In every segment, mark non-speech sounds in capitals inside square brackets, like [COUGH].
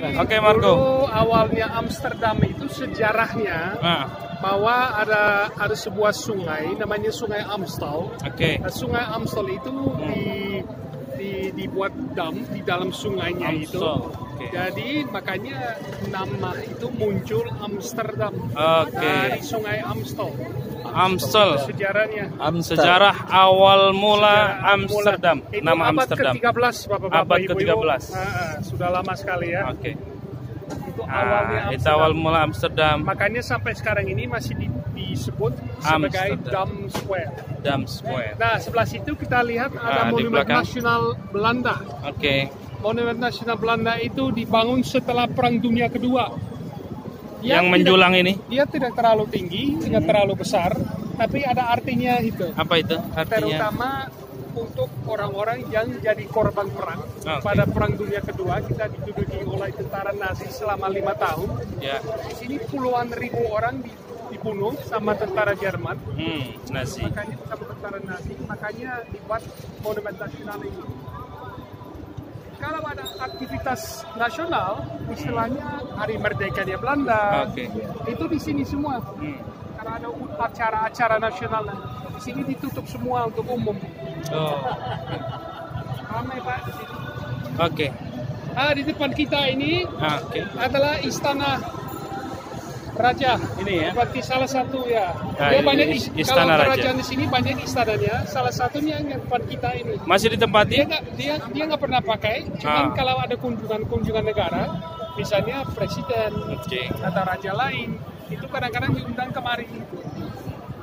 Oke Marco. Dulu awalnya Amsterdam itu sejarahnya Nah, bahwa ada ada sebuah sungai namanya Sungai Amstel. oke. Nah, sungai Amstel itu Hmm. di, di dibuat dam di dalam sungainya itu. Amstel, oke. Jadi makanya nama itu muncul Amsterdam Oke. dari Sungai Amstel. Amstel. Sejarahnya. Sejarah awal mula Sejarah Amsterdam. mula. Itu Nama abad Amsterdam. ke-13 Bapak-bapak Abad Ibu-ibu. ke-13. Ah, ah, sudah lama sekali ya. Oke. Itu awalnya Ah, itu Amsterdam. awal mula Amsterdam. Makanya sampai sekarang ini masih di- disebut sebagai Amsterdam. Dam Square. Dam Square. Nah, sebelah situ kita lihat Ah, ada di Monumen belakang. Nasional Belanda. Oke. Monumen Nasional Belanda itu dibangun setelah Perang Dunia Kedua. Dia Yang tidak- menjulang ini Dia tidak terlalu tinggi, tidak terlalu besar, tapi ada artinya itu. apa itu artinya? Terutama untuk orang-orang yang jadi korban perang Oke. pada Perang Dunia Kedua kita diduduki oleh tentara Nazi selama lima tahun. Ya. Di sini puluhan ribu orang di- dibunuh sama tentara Jerman. Hmm, nasi. Makanya sama tentara Nazi, makanya dibuat monumen nasional ini. Kalau ada aktivitas nasional, istilahnya Hari Merdeka Belanda, Oke. itu di sini semua. Hmm. Karena ada acara-acara nasional, di sini ditutup semua untuk umum. Oh. Ramai Pak di sini. Oke. Ah, di depan kita ini Ah, Oke. adalah istana raja. Ini ya. Seperti salah satu ya. Nah, Dia banyak is- istana kalau raja. kerajaan di sini banyak istananya. Salah satunya yang depan kita ini. Masih Dia ditempati? nggak dia dia nggak pernah pakai. Cuman Ah. kalau ada kunjungan-kunjungan negara, misalnya presiden Oke. atau raja lain, itu kadang-kadang diundang kemari.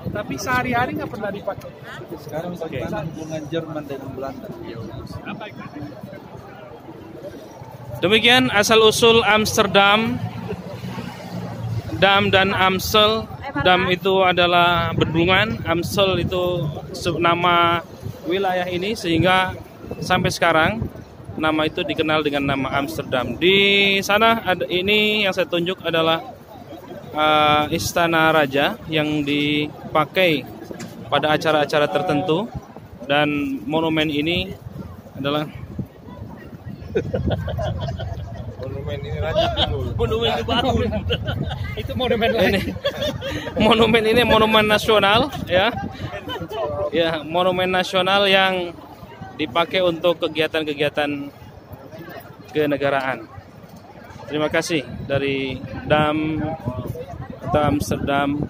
Tapi sehari-hari nggak pernah dipakai. Sekarang bagaimana hubungan Jerman dengan Belanda? Apa itu? Demikian asal usul Amsterdam. Dam dan Amstel. Dam itu adalah bendungan, Amstel itu nama wilayah ini sehingga sampai sekarang nama itu dikenal dengan nama Amsterdam. Di sana ada ini yang saya tunjuk adalah uh, istana raja yang dipakai pada acara-acara tertentu dan monumen ini adalah [LAUGHS] Monumen ini raja dulu. monumen. Dibangun. Itu monumen ini. Monumen ini monumen nasional ya. Ya monumen nasional yang dipakai untuk kegiatan-kegiatan kenegaraan. Terima kasih dari Dam atau Amsterdam